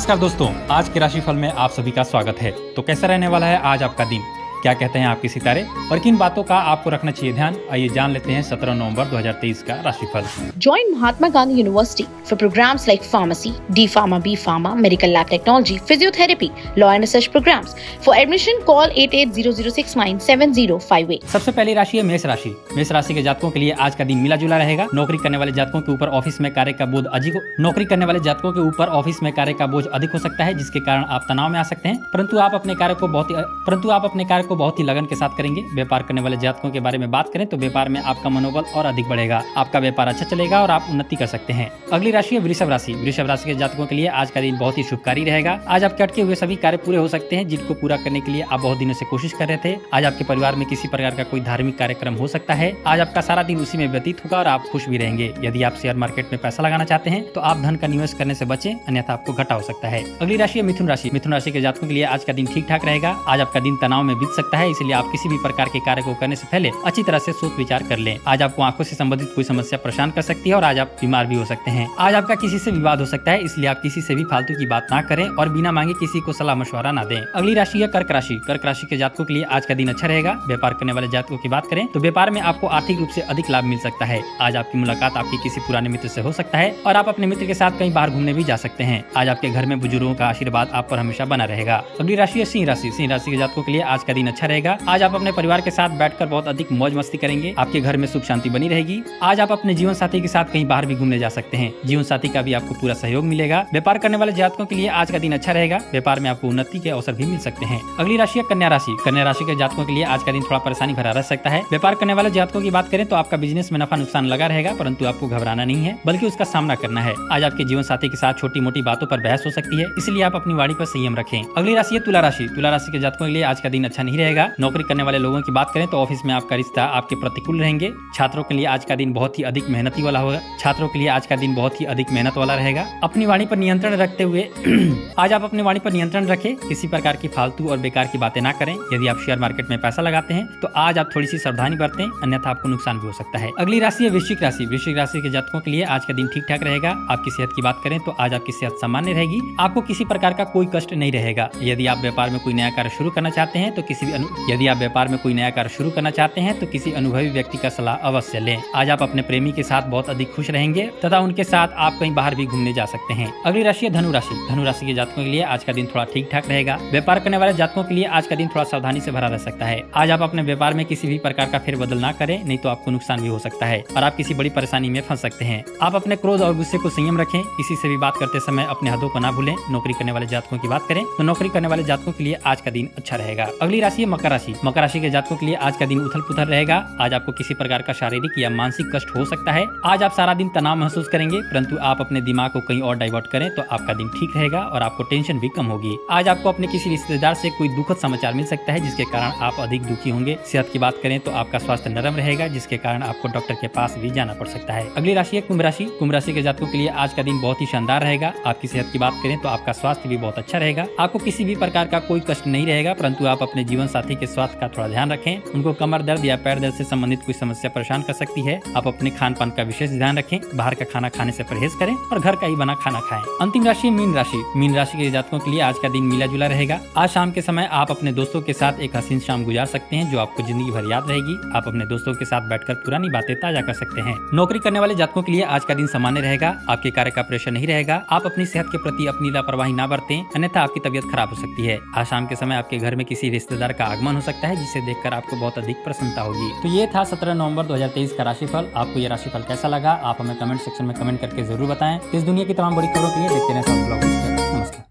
नमस्कार दोस्तों, आज के राशिफल में आप सभी का स्वागत है। तो कैसा रहने वाला है आज आपका दिन? क्या कहते हैं आपके सितारे और किन बातों का आपको रखना चाहिए ध्यान? आइए जान लेते हैं 17 नवंबर 2023 का राशिफल। Join Mahatma Gandhi University for programs like pharmacy, D Pharma, B Pharma, medical lab technology, physiotherapy, law and research programs. For admission, call 8800697058. सबसे पहली राशि है मेष राशि। मेष राशि के जातकों के लिए आज का दिन मिला जुला रहेगा। नौकरी करने वाले जातकों के ऊपर ऑफ़िस में कार्य का बोझ अधिक नौकरी करने वाले जातकों के ऊपर ऑफ़िस में कार्य का बोझ अधिक हो सकता है जिसके कारण आप तनाव में आ सकते हैं। परंतु आप अपने कार्य को बहुत परंतु आप अपने कार्य को बहुत ही लगन के साथ करेंगे। व्यापार करने वाले जातकों के बारे में बात करें तो व्यापार में आपका मनोबल और अधिक बढ़ेगा। आपका व्यापार अच्छा चलेगा और आप उन्नति कर सकते हैं। अगली राशि है वृषभ राशि। वृषभ राशि के जातकों के लिए आज का दिन बहुत ही शुभकारी रहेगा। आज आपके अटके हुए सभी कार्य पूरे हो सकते हैं, जिनको पूरा करने के लिए आप बहुत दिनों से कोशिश कर रहे थे। आज आपके परिवार में किसी प्रकार का कोई धार्मिक कार्यक्रम हो सकता है। आज आपका सारा दिन उसी में व्यतीत होगा और आप खुश भी रहेंगे। यदि आप शेयर मार्केट में पैसा लगाना चाहते हैं तो आप धन का निवेश करने से बचें, अन्यथा आपको घाटा हो सकता है। अगली राशि है मिथुन राशि। मिथुन राशि के जातकों के लिए आज का दिन ठीक ठाक रहेगा। आज आपका दिन तनाव में बीत सकता है, इसलिए आप किसी भी प्रकार के कार्य को करने से पहले अच्छी तरह से सोच विचार कर लें। आज आपको आँखों से संबंधित कोई समस्या परेशान कर सकती है और आज आप बीमार भी हो सकते हैं। आज आपका किसी से विवाद हो सकता है, इसलिए आप किसी से भी फालतू की बात ना करें और बिना मांगे किसी को सलाह मशवरा ना दें। अगली राशि है कर्क राशि। कर्क राशि के जातकों के लिए आज का दिन अच्छा रहेगा। व्यापार करने वाले जातकों की बात करें तो व्यापार में आपको आर्थिक रूप से अधिक लाभ मिल सकता है। आज आपकी मुलाकात आपके किसी पुराने मित्र से हो सकता है और आप अपने मित्र के साथ कहीं बाहर घूमने भी जा सकते हैं। आज आपके घर में बुज़ुर्गों का आशीर्वाद आप पर हमेशा बना रहेगा। अगली राशि है सिंह राशि। सिंह राशि के जातकों के लिए आज का दिन अच्छा रहेगा। आज आप अपने परिवार के साथ बैठकर बहुत अधिक मौज मस्ती करेंगे। आपके घर में सुख शांति बनी रहेगी। आज आप अपने जीवन साथी के साथ कहीं बाहर भी घूमने जा सकते हैं। जीवन साथी का भी आपको पूरा सहयोग मिलेगा। व्यापार करने वाले जातकों के लिए आज का दिन अच्छा रहेगा। व्यापार में आपको उन्नति के अवसर भी मिल सकते हैं। अगली राशि है कन्या राशि। कन्या राशि के जातकों के लिए आज का दिन थोड़ा परेशानी भरा रह सकता है। व्यापार करने वाले जातकों की बात करें तो आपका बिज़नेस में नफा नुकसान लगा रहेगा, परंतु आपको घबराना नहीं है, बल्कि उसका सामना करना है। आज आपके जीवन साथी के साथ छोटी मोटी बातों पर बहस हो सकती है, इसलिए आप अपनी वाणी पर संयम रखें। अगली राशि है तुला राशि। तुला राशि के जातकों के लिए आज का दिन अच्छा नहीं रहेगा। नौकरी करने वाले लोगों की बात करें तो ऑफ़िस में आपका रिश्ता आपके प्रतिकूल रहेंगे। छात्रों के लिए आज का दिन बहुत ही अधिक मेहनती वाला होगा। छात्रों के लिए आज का दिन बहुत ही अधिक मेहनत वाला रहेगा। अपनी वाणी पर नियंत्रण रखते हुए आज आप अपनी वाणी पर नियंत्रण रखें। किसी प्रकार की फालतू और बेकार की बातें ना करें। यदि आप शेयर मार्केट में पैसा लगाते हैं तो आज आप थोड़ी सी सावधानी बरतें, अन्यथा आपको नुकसान भी हो सकता है। अगली राशि है वृश्चिक राशि। वृश्चिक राशि के जातकों के लिए आज का दिन ठीक ठाक रहेगा। आपकी सेहत की बात करें तो आज आपकी सेहत सामान्य रहेगी। आपको किसी प्रकार का कोई कष्ट नहीं रहेगा। यदि आप व्यापार में कोई नया कार्य शुरू करना चाहते हैं तो किसी भी अनु... यदि आप व्यापार में कोई नया कार्य शुरू करना चाहते हैं तो किसी अनुभवी व्यक्ति का सलाह अवश्य लें। आज आप अपने प्रेमी के साथ बहुत अधिक खुश रहेंगे, तथा उनके साथ आप कहीं बाहर भी घूमने जा सकते हैं। अगली राशि है धनुराशि। धनुराशि के जातकों के लिए आज का दिन थोड़ा ठीक ठाक रहेगा। व्यापार करने वाले जातकों के लिए आज का दिन थोड़ा सावधानी से भरा रह सकता है। आज आप अपने व्यापार में किसी भी प्रकार का फेरबदल ना करें, नहीं तो आपको नुकसान भी हो सकता है, और आप किसी बड़ी परेशानी में फंस सकते हैं। आप अपने क्रोध और गुस्से को संयम रखें। किसी से भी बात करते समय अपने हदों को ना भूलें। नौकरी करने वाले जातकों की बात करें तो नौकरी करने वाले जातकों के लिए आज का दिन अच्छा रहेगा। अगली राशि है मकर राशि। मकर राशि के जातकों के लिए आज का दिन उथल पुथल रहेगा। आज आपको किसी प्रकार का शारीरिक या मानसिक कष्ट हो सकता है। आज आप सारा दिन तनाव महसूस करेंगे, परंतु आप अपने दिमाग को कहीं और डाइवर्ट करें तो आपका दिन ठीक रहेगा और आपको टेंशन भी कम होगी। आज आपको अपने किसी रिश्तेदार से कोई दुखद समाचार मिल सकता है, जिसके कारण आप अधिक दुखी होंगे। सेहत की बात करें तो आपका स्वास्थ्य नरम रहेगा, जिसके कारण आपको डॉक्टर के पास भी जाना पड़ सकता है। अगली राशि है कुंभ राशि। कुंभ राशि के जातकों के लिए आज का दिन बहुत ही शानदार रहेगा। आपकी सेहत की बात करें तो आपका स्वास्थ्य भी बहुत अच्छा रहेगा। आपको किसी भी प्रकार का कोई कष्ट नहीं रहेगा, परंतु आप अपने जीवन साथी के स्वास्थ्य का थोड़ा ध्यान रखें। उनको कमर दर्द या पैर दर्द से संबंधित कोई समस्या परेशान कर सकती है। आप अपने खान पान का विशेष ध्यान रखें। बाहर का खाना खाने से परहेज करें और घर का ही बना खाना खाएँ। अंतिम राशि मीन राशि। मीन राशि के जातकों के लिए आज का दिन मिला जुला रहेगा। आज शाम के समय आप अपने दोस्तों के साथ एक हसीन शाम गुजार सकते हैं, जो आपको ज़िंदगी भर याद रहेगी। आप अपने दोस्तों के साथ बैठकर पुरानी बातें ताज़ा कर सकते हैं। नौकरी करने वाले जातकों के लिए आज का दिन सामान्य रहेगा। आपके कार्य का प्रेशर नहीं रहेगा। आप अपनी सेहत के प्रति अपनी लापरवाही न बरतें। अन्यथा आपकी तबियत खराब हो सकती है। आज शाम के समय आपके घर में किसी रिश्तेदार का आगमन हो सकता है, जिसे देखकर आपको बहुत अधिक प्रसन्नता होगी। तो ये था सत्रह नवंबर 2023 का राशिफल। आपको ये राशिफल कैसा लगा, आप हमें कमेंट सेक्शन में कमेंट करके ज़रूर बताएँ। इस दुनिया की तमाम बड़ी खबरों के लिए देखते रहे